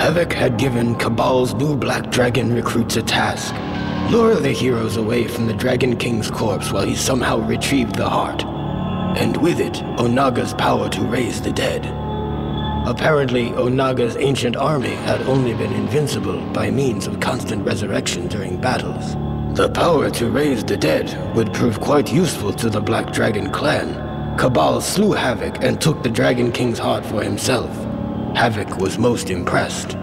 Havik had given Kabal's new Black Dragon recruits a task. Lure the heroes away from the Dragon King's corpse while he somehow retrieved the heart. And with it, Onaga's power to raise the dead. Apparently, Onaga's ancient army had only been invincible by means of constant resurrection during battles. The power to raise the dead would prove quite useful to the Black Dragon clan. Kabal slew Havik and took the Dragon King's heart for himself. Havik was most impressed.